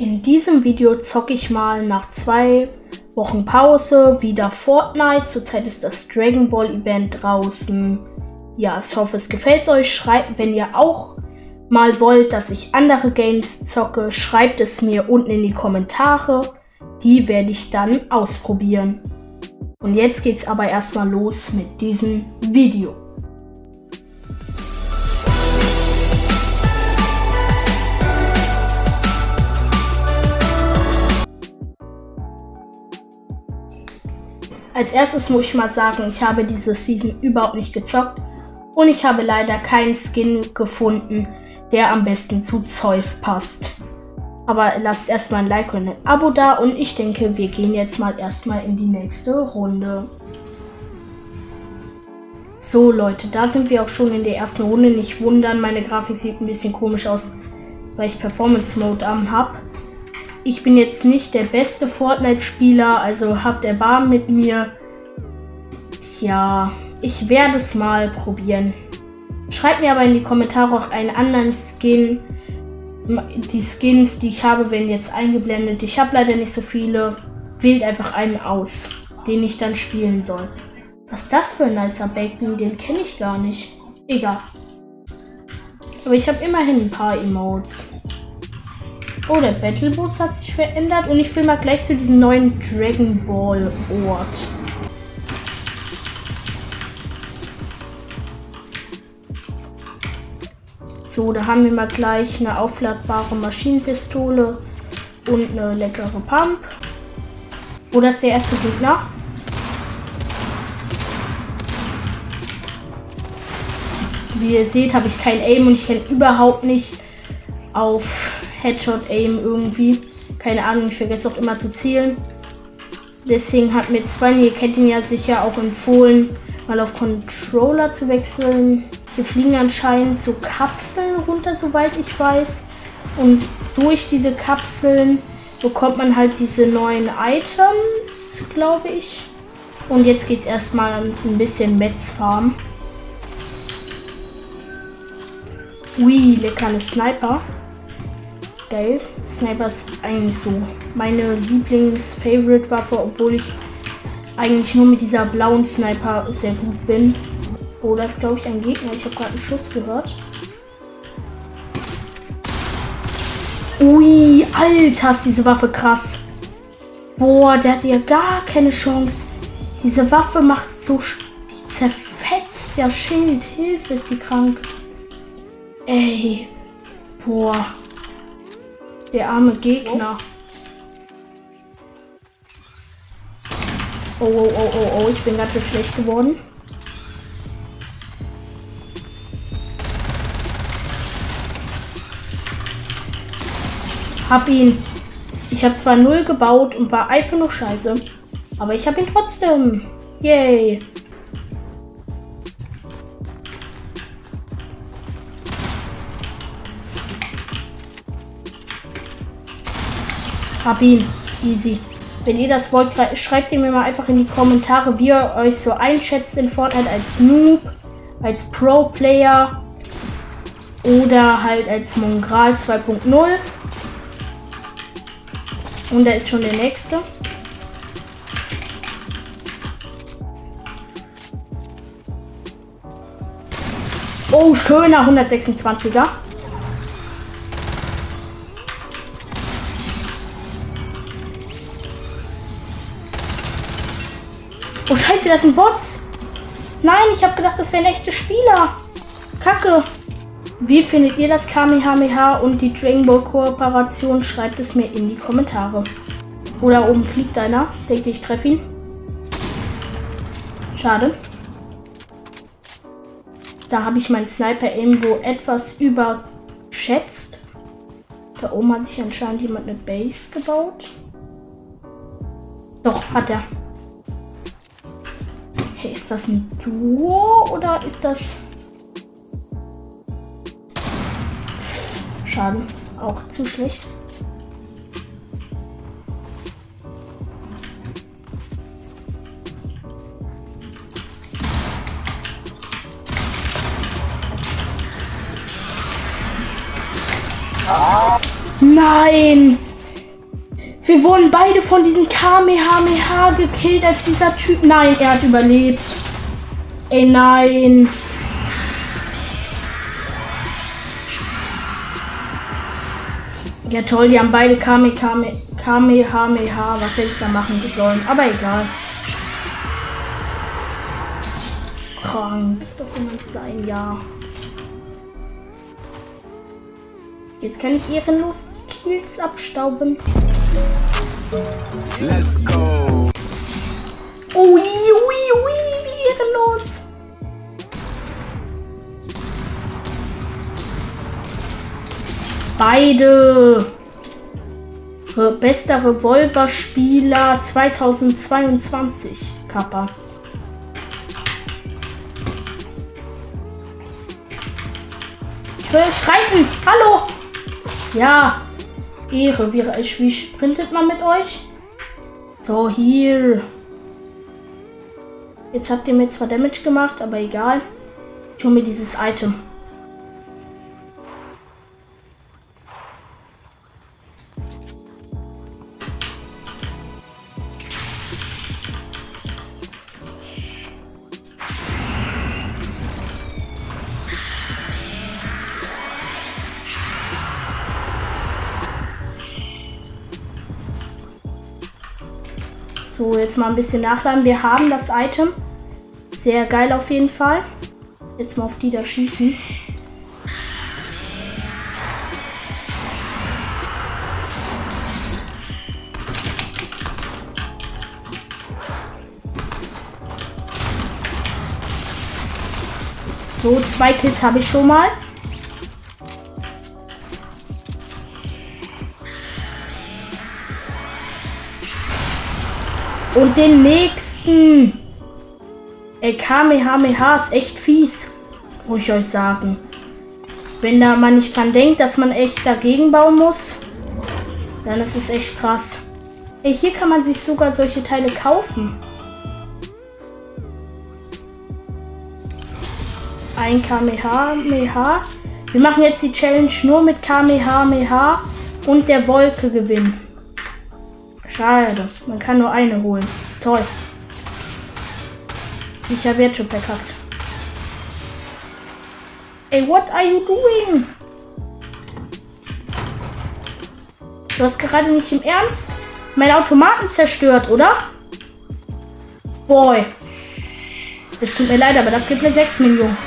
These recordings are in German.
In diesem Video zocke ich mal nach zwei Wochen Pause wieder Fortnite. Zurzeit ist das Dragon Ball Event draußen. Ja, ich hoffe, es gefällt euch. Schreibt, wenn ihr auch mal wollt, dass ich andere Games zocke, schreibt es mir unten in die Kommentare. Die werde ich dann ausprobieren. Und jetzt geht's aber erstmal los mit diesem Video. Als erstes muss ich mal sagen, ich habe diese Season überhaupt nicht gezockt und ich habe leider keinen Skin gefunden, der am besten zu Zeus passt. Aber lasst erstmal ein Like und ein Abo da und ich denke, wir gehen jetzt mal erstmal in die nächste Runde. So Leute, da sind wir auch schon in der ersten Runde. Nicht wundern, meine Grafik sieht ein bisschen komisch aus, weil ich Performance Mode am habe. Ich bin jetzt nicht der beste Fortnite-Spieler, also habt Erbarmen mit mir. Tja, ich werde es mal probieren. Schreibt mir aber in die Kommentare auch einen anderen Skin. Die Skins, die ich habe, werden jetzt eingeblendet. Ich habe leider nicht so viele. Wählt einfach einen aus, den ich dann spielen soll. Was ist das für ein nicer Bacon? Den kenne ich gar nicht. Egal. Aber ich habe immerhin ein paar Emotes. Oh, der Battle Bus hat sich verändert und ich will mal gleich zu diesem neuen Dragon Ball Ort. So, da haben wir mal gleich eine aufladbare Maschinenpistole und eine leckere Pump. Wo das der erste Gegner? Wie ihr seht, habe ich kein Aim und ich kenne überhaupt nicht auf Headshot Aim irgendwie. Keine Ahnung, ich vergesse auch immer zu zielen. Deswegen hat mir zwei, ihr kennt ihn ja sicher auch empfohlen, mal auf Controller zu wechseln. Hier fliegen anscheinend so Kapseln runter, soweit ich weiß. Und durch diese Kapseln bekommt man halt diese neuen Items, glaube ich. Und jetzt geht es erstmal ein bisschen Metz farm. Ui, lecker Sniper geil. Sniper ist eigentlich so meine Lieblings-Favorite-Waffe, obwohl ich eigentlich nur mit dieser blauen Sniper sehr gut bin. Oh, das glaube ich ein Gegner. Ich habe gerade einen Schuss gehört. Ui, Alter, ist diese Waffe krass. Boah, der hat ja gar keine Chance. Diese Waffe macht so... Die zerfetzt der Schild. Hilfe, ist die krank. Ey. Boah. Der arme Gegner. Oh, oh, oh, oh, oh, ich bin ganz schön schlecht geworden. Hab ihn. Ich habe zwar null gebaut und war einfach nur scheiße. Aber ich habe ihn trotzdem. Yay. Hab ihn. Easy. Wenn ihr das wollt, schreibt ihr mir mal einfach in die Kommentare, wie ihr euch so einschätzt in Fortnite als Noob, als Pro-Player oder halt als Mongral 2.0. Und da ist schon der nächste. Oh, schöner 126er. Oh scheiße, das sind Bots. Nein, ich habe gedacht, das wären echte Spieler. Kacke. Wie findet ihr das Kamehameha und die Dragon Ball Kooperation? Schreibt es mir in die Kommentare. Oder oben fliegt einer. Denke ich treffe ihn. Schade. Da habe ich meinen Sniper irgendwo etwas überschätzt. Da oben hat sich anscheinend jemand eine Base gebaut. Doch, hat er. Das ein Duo oder ist das... Schaden. Auch zu schlecht. Nein! Wir wurden beide von diesem Kamehameha gekillt, als dieser Typ. Nein, er hat überlebt. Ey, nein. Ja toll, die haben beide Kame, Kame, Kamehameha. Was hätte ich da machen sollen? Aber egal. Krank. Das doch jemand sein, ja. Jetzt kann ich ehrenlos die Kills abstauben. Let's go. Ui, ui, ui, wie ehrenlos. Beide. Bester Revolver-Spieler 2022, Kappa. Ich will schreiten. Hallo. Ja. Ehre. Wie, wie sprintet man mit euch? So, hier. Jetzt habt ihr mir zwar Damage gemacht, aber egal. Ich hole mir dieses Item. So, jetzt mal ein bisschen nachladen. Wir haben das Item. Sehr geil auf jeden Fall. Jetzt mal auf die da schießen. So, zwei Kills habe ich schon mal. Und den nächsten. Ey, Kamehameha ist echt fies. Muss ich euch sagen. Wenn da man nicht dran denkt, dass man echt dagegen bauen muss, dann ist es echt krass. Ey, hier kann man sich sogar solche Teile kaufen. Ein Kamehameha. Wir machen jetzt die Challenge nur mit Kamehameha und der Wolke gewinnen. Schade. Man kann nur eine holen. Toll. Ich habe jetzt schon verkackt. Ey, what are you doing? Du hast gerade nicht im Ernst meinen Automaten zerstört, oder? Boy. Es tut mir leid, aber das gibt mir 6 Millionen.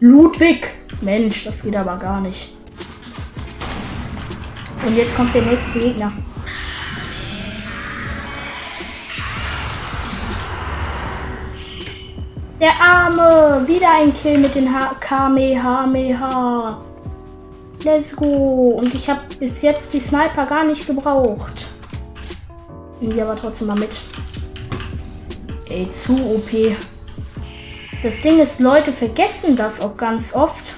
Ludwig. Mensch, das geht aber gar nicht. Und jetzt kommt der nächste Gegner. Der Arme! Wieder ein Kill mit den ha Kamehameha. Let's go. Und ich habe bis jetzt die Sniper gar nicht gebraucht. Nehmen sie aber trotzdem mal mit. Ey, zu OP. Das Ding ist, Leute vergessen das auch ganz oft.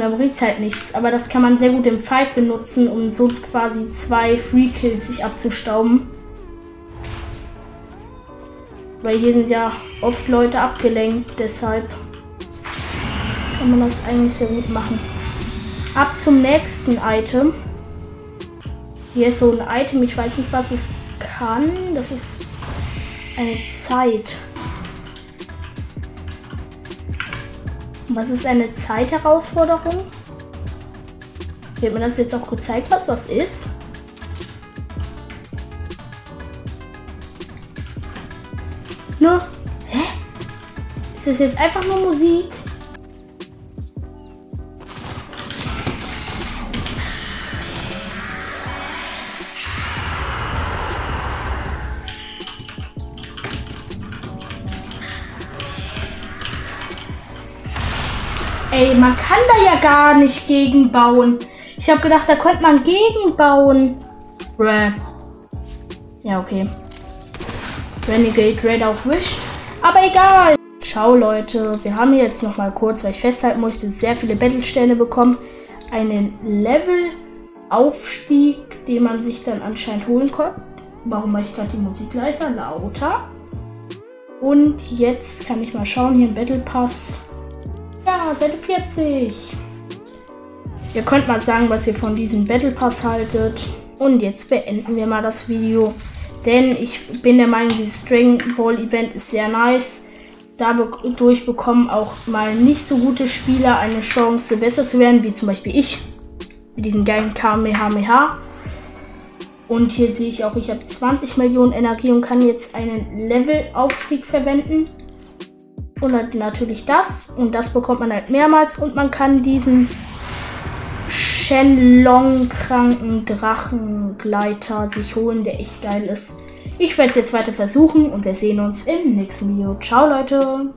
Und bringt es halt nichts. Aber das kann man sehr gut im Fight benutzen, um so quasi zwei Free Kills sich abzustauben. Weil hier sind ja oft Leute abgelenkt, deshalb kann man das eigentlich sehr gut machen. Ab zum nächsten Item. Hier ist so ein Item, ich weiß nicht, was es kann. Das ist eine Zeit. Was ist eine Zeitherausforderung? Wird mir das jetzt auch gezeigt, was das ist? Nur, hä? Ist das jetzt einfach nur Musik? Ey, man kann da ja gar nicht gegenbauen. Ich habe gedacht, da könnte man gegenbauen. Bräh. Ja, okay. Renegade Raid auf Wish. Aber egal. Ciao, Leute. Wir haben jetzt noch mal kurz, weil ich festhalten möchte, sehr viele Battle-Sterne bekommen. Einen Level-Aufstieg, den man sich dann anscheinend holen konnte. Warum mache ich gerade die Musik leiser? Lauter. Und jetzt kann ich mal schauen, hier im Battle Pass. Ja, Seite 40. Ihr könnt mal sagen, was ihr von diesem Battle Pass haltet. Und jetzt beenden wir mal das Video. Denn ich bin der Meinung, dieses Dragon Ball Event ist sehr nice. Dadurch bekommen auch mal nicht so gute Spieler eine Chance, besser zu werden, wie zum Beispiel ich. Mit diesem geilen Kamehameha. Und hier sehe ich auch, ich habe 20 Millionen Energie und kann jetzt einen Levelaufstieg verwenden. Und natürlich das. Und das bekommt man halt mehrmals. Und man kann diesen Shenlong-kranken Drachengleiter sich holen, der echt geil ist. Ich werde es jetzt weiter versuchen und wir sehen uns im nächsten Video. Ciao, Leute!